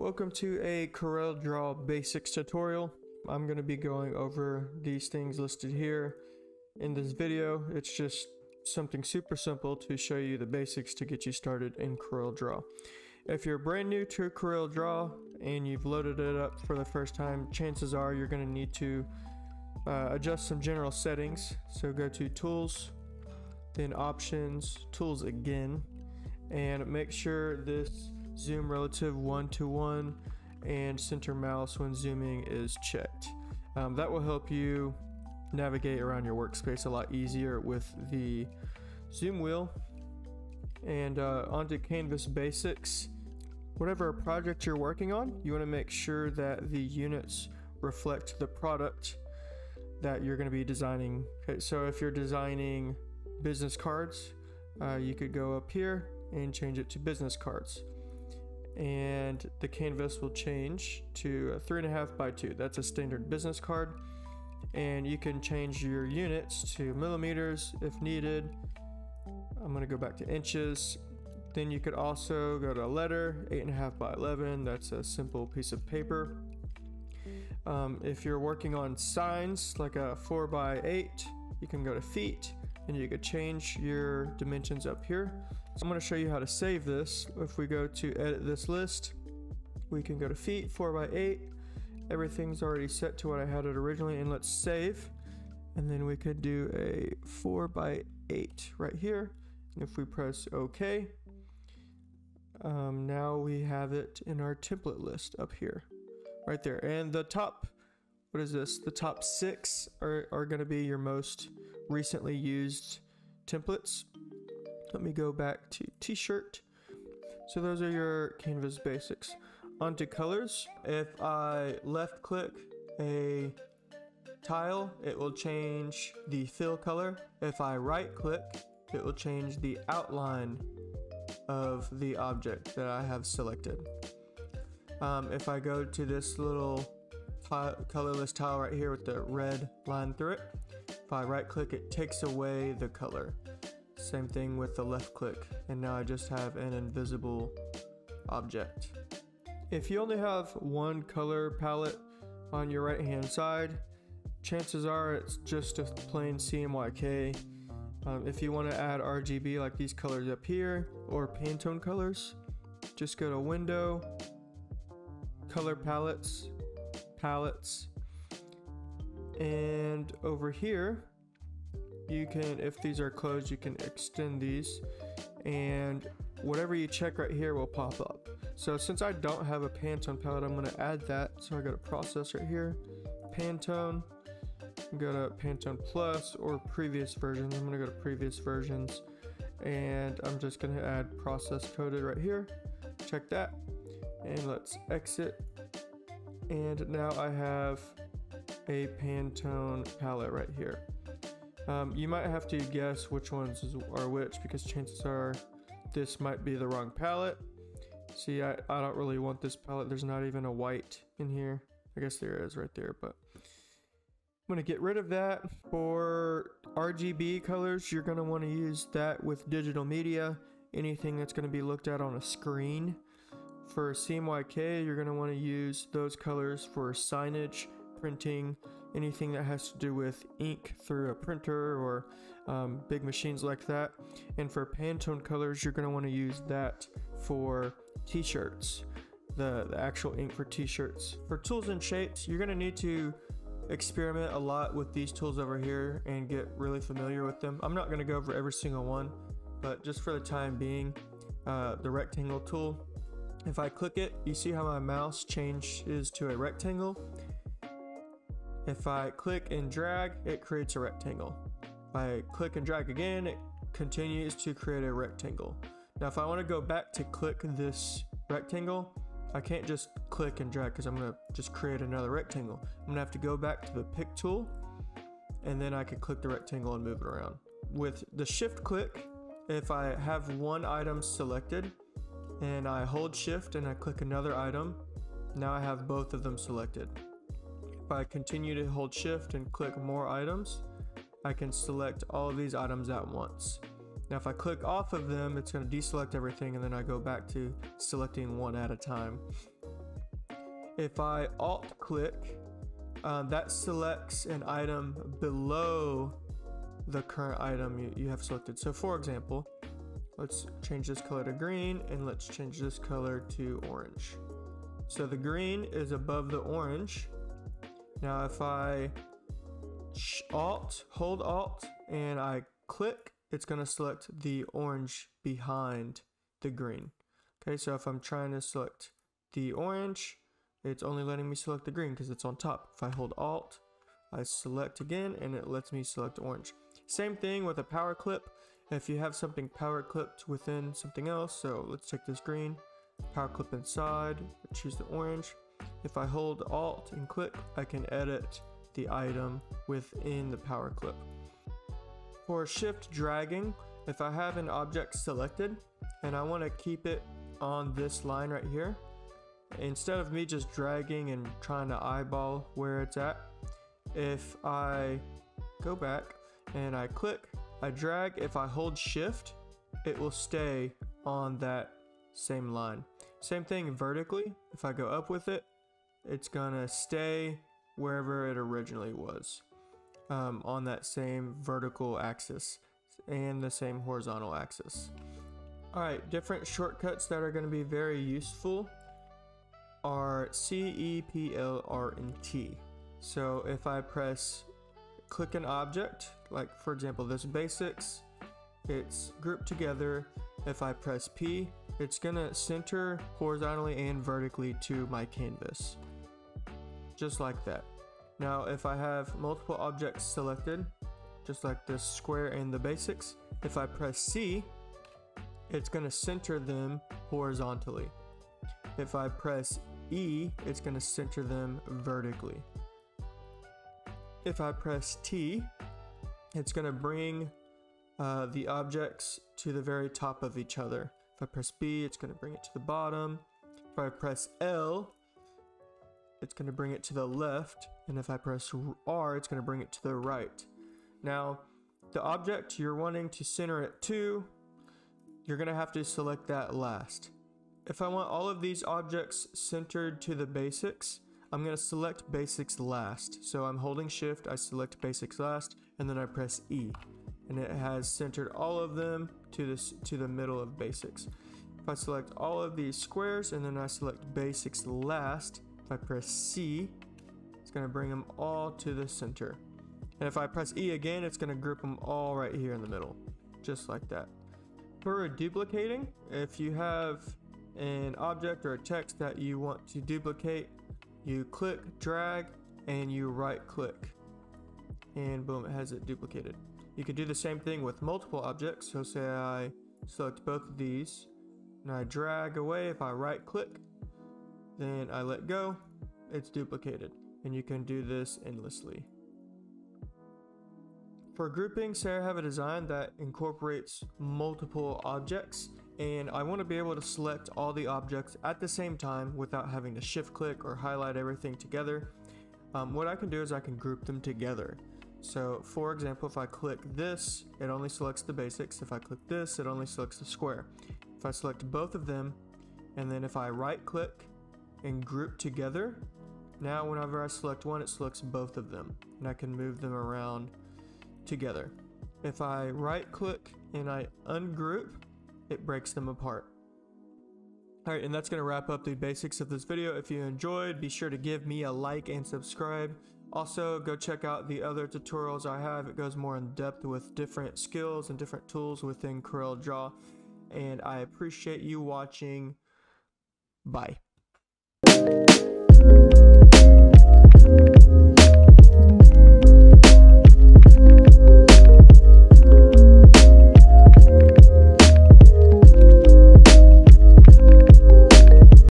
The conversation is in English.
Welcome to a Corel Draw Basics tutorial. I'm going to be going over these things listed here in this video. It's just something super simple to show you the basics to get you started in Corel Draw. If you're brand new to Corel Draw and you've loaded it up for the first time, chances are you're going to need to uh, adjust some general settings. So go to Tools, then Options, Tools again, and make sure this zoom relative one to one and center mouse when zooming is checked. Um, that will help you navigate around your workspace a lot easier with the zoom wheel. And uh, onto Canvas Basics. Whatever project you're working on, you want to make sure that the units reflect the product that you're going to be designing. Okay, so if you're designing business cards, uh, you could go up here and change it to business cards and the canvas will change to three and a half by two. That's a standard business card. And you can change your units to millimeters if needed. I'm gonna go back to inches. Then you could also go to letter, eight and a half by 11. That's a simple piece of paper. Um, if you're working on signs, like a four by eight, you can go to feet and you could change your dimensions up here. So I'm going to show you how to save this. If we go to edit this list, we can go to feet 4x8. Everything's already set to what I had it originally and let's save. And then we could do a 4x8 right here. And if we press OK, um, now we have it in our template list up here, right there. And the top what is this? The top six are, are going to be your most recently used templates. Let me go back to t-shirt. So those are your canvas basics. Onto colors. If I left click a tile, it will change the fill color. If I right click, it will change the outline of the object that I have selected. Um, if I go to this little colorless tile right here with the red line through it. If I right click it takes away the color. Same thing with the left click and now I just have an invisible object. If you only have one color palette on your right hand side, chances are it's just a plain CMYK. Um, if you want to add RGB like these colors up here or Pantone colors, just go to Window, Color Palettes, palettes. And over here, you can, if these are closed, you can extend these and whatever you check right here will pop up. So since I don't have a Pantone palette, I'm gonna add that. So I go to process right here, Pantone, go to Pantone Plus or previous versions. I'm gonna go to previous versions and I'm just gonna add process coated right here. Check that and let's exit and now I have a Pantone palette right here. Um, you might have to guess which ones are which because chances are this might be the wrong palette. See, I, I don't really want this palette. There's not even a white in here. I guess there is right there, but I'm gonna get rid of that. For RGB colors, you're gonna wanna use that with digital media, anything that's gonna be looked at on a screen. For CMYK, you're going to want to use those colors for signage, printing, anything that has to do with ink through a printer or um, big machines like that. And for Pantone colors, you're going to want to use that for t-shirts, the, the actual ink for t-shirts. For tools and shapes, you're going to need to experiment a lot with these tools over here and get really familiar with them. I'm not going to go over every single one, but just for the time being, uh, the rectangle tool if I click it, you see how my mouse changes to a rectangle. If I click and drag, it creates a rectangle. If I click and drag again, it continues to create a rectangle. Now if I want to go back to click this rectangle, I can't just click and drag because I'm going to just create another rectangle. I'm going to have to go back to the pick tool and then I can click the rectangle and move it around. With the shift click, if I have one item selected, and I hold shift and I click another item, now I have both of them selected. If I continue to hold shift and click more items, I can select all of these items at once. Now if I click off of them, it's going to deselect everything and then I go back to selecting one at a time. if I alt click, um, that selects an item below the current item you, you have selected. So for example, let's change this color to green and let's change this color to orange. So the green is above the orange. Now if I alt, hold alt, and I click, it's gonna select the orange behind the green. Okay, so if I'm trying to select the orange, it's only letting me select the green because it's on top. If I hold alt, I select again and it lets me select orange. Same thing with a power clip. If you have something power clipped within something else, so let's take this green, power clip inside, choose the orange. If I hold alt and click, I can edit the item within the power clip. For shift dragging, if I have an object selected and I want to keep it on this line right here, instead of me just dragging and trying to eyeball where it's at, if I go back and I click, I drag, if I hold shift, it will stay on that same line. Same thing vertically, if I go up with it, it's gonna stay wherever it originally was um, on that same vertical axis and the same horizontal axis. Alright, different shortcuts that are to be very useful are C, E, P, L, R, and T. So if I press click an object, like for example this basics, it's grouped together. If I press P, it's gonna center horizontally and vertically to my canvas. Just like that. Now if I have multiple objects selected, just like this square and the basics, if I press C, it's going to center them horizontally. If I press E, it's going to center them vertically. If I press T, it's going to bring uh, the objects to the very top of each other. If I press B, it's going to bring it to the bottom. If I press L, it's going to bring it to the left, and if I press R, it's going to bring it to the right. Now, the object you're wanting to center it to, you're going to have to select that last. If I want all of these objects centered to the basics, I'm going to select basics last. So I'm holding shift, I select basics last, and then I press E. And it has centered all of them to this to the middle of basics. If I select all of these squares and then I select basics last, if I press C, it's going to bring them all to the center. And if I press E again, it's going to group them all right here in the middle, just like that. For duplicating, if you have an object or a text that you want to duplicate, you click, drag, and you right click. And boom, it has it duplicated. You can do the same thing with multiple objects. So say I select both of these and I drag away. If I right click, then I let go, it's duplicated. And you can do this endlessly. For grouping, say I have a design that incorporates multiple objects and I want to be able to select all the objects at the same time without having to shift click or highlight everything together. Um, what I can do is I can group them together. So for example, if I click this, it only selects the basics. If I click this, it only selects the square. If I select both of them, and then if I right click and group together. Now whenever I select one, it selects both of them and I can move them around together. If I right click and I ungroup, it breaks them apart. Alright, and that's going to wrap up the basics of this video. If you enjoyed, be sure to give me a like and subscribe. Also, go check out the other tutorials I have. It goes more in depth with different skills and different tools within Corel Draw. And I appreciate you watching. Bye. Thank you.